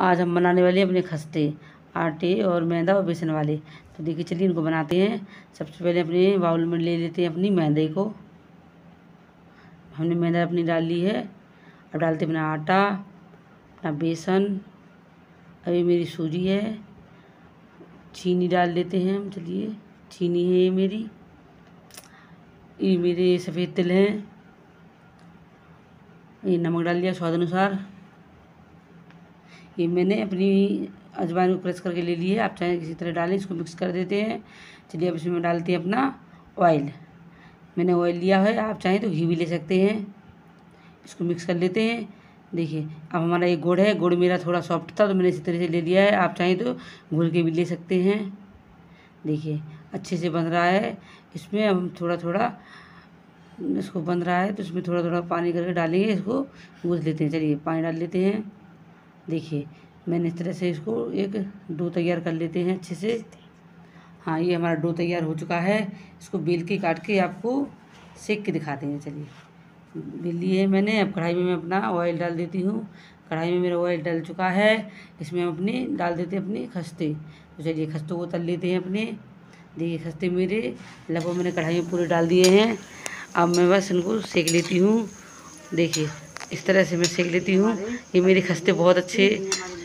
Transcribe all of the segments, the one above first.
आज हम बनाने वाले हैं अपने खस्ते, आटे और मैदा और बेसन वाले। तो देखिए, चलिए इनको बनाते हैं। सबसे पहले अपने बाउल में ले लेते हैं अपनी मैदे को। हमने मैदा अपनी डाल ली है। अब डालते हैं अपना आटा, अपना बेसन। अभी मेरी सूजी है। चीनी डाल देते हैं हम, चलिए। चीनी है ये मेरी। ये मेरे सफ़ेद तिल हैं। ये नमक डाल दिया स्वाद अनुसार। ये मैंने अपनी अजवाइन को प्रेस करके ले ली है आप चाहें किसी तरह डालें, इसको मिक्स कर देते हैं। चलिए अब इसमें डालते हैं अपना ऑयल मैंने ऑयल लिया है, आप चाहें तो घी भी ले सकते हैं। इसको मिक्स कर लेते हैं। देखिए, अब हमारा ये गुड़ है, गुड़ मेरा थोड़ा सॉफ्ट था तो मैंने इसी तरह से ले लिया है। आप चाहें तो घोल के भी ले सकते हैं। देखिए, अच्छे से बन रहा है। इसमें हम थोड़ा थोड़ा इसको बन रहा है तो इसमें थोड़ा थोड़ा पानी करके डालेंगे, इसको गूँज लेते हैं। चलिए, पानी डाल लेते हैं। देखिए, मैंने इस तरह से इसको एक डो तैयार कर लेते हैं अच्छे से। हाँ ये हमारा डो तैयार हो चुका है। इसको बेल के काट के आपको सेक के दिखाते हैं, चलिए। बेल ली है मैंने, अब कढ़ाई में मैं अपना ऑयल डाल देती हूँ। कढ़ाई में मेरा ऑयल डल चुका है। इसमें हम अपने, डाल देते हैं अपने खस्ते। तो चलिए, खस्तों को तल लेते हैं अपने। देखिए, खस्ते मेरे लगभग मैंने कढ़ाई में पूरे डाल दिए हैं। अब मैं बस इनको सेक लेती हूँ। देखिए इस तरह से मैं सेक लेती हूँ। ये मेरे खस्ते बहुत अच्छे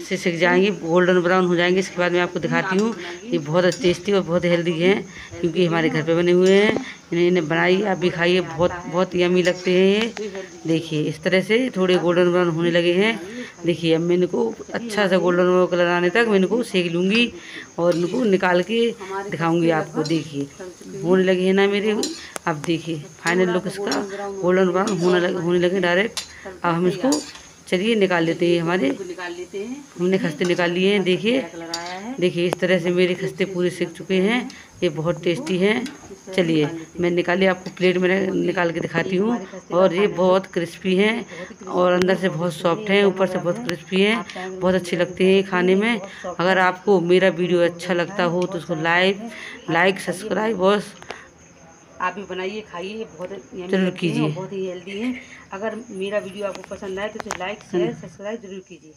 से सेक जाएँगे गोल्डन ब्राउन हो जाएँगे। इसके बाद मैं आपको दिखाती हूँ, ये बहुत टेस्टी और बहुत हेल्दी हैं, क्योंकि हमारे घर पे बने हुए हैं। इन्हें इन्हें बनाई आप भी खाइए, बहुत बहुत यमी लगते हैं ये। देखिए, इस तरह से थोड़े गोल्डन ब्राउन होने लगे हैं। देखिए, अब मैं इनको अच्छा सा गोल्डन ब्राउन कलर आने तक मैं इनको सेक लूँगी और इनको निकाल के दिखाऊँगी आपको। देखिए, होने लगे हैं ना मेरे। अब देखिए फाइनल लुक इसका गोल्डन ब्राउन होने लगे होने लगे डायरेक्ट अब हम इसको चलिए निकाल लेते हैं हमारे। निकाल लेते हैं। हमने खस्ते निकाल लिए हैं देखिए। देखिए इस तरह से मेरे खस्ते पूरे सीख चुके हैं। ये बहुत टेस्टी हैं। चलिए मैं निकाली आपको प्लेट में निकाल के दिखाती हूँ। और ये बहुत क्रिस्पी हैं और अंदर से बहुत सॉफ्ट हैं ऊपर से बहुत क्रिस्पी हैं। बहुत अच्छे लगते हैं खाने में। अगर आपको मेरा वीडियो अच्छा लगता हो तो उसको लाइक लाइक सब्सक्राइब और आप भी बनाइए खाइए बहुत ज़रूर कीजिए। बहुत ही हेल्दी है। अगर मेरा वीडियो आपको पसंद आए तो इसे लाइक शेयर सब्सक्राइब ज़रूर कीजिए।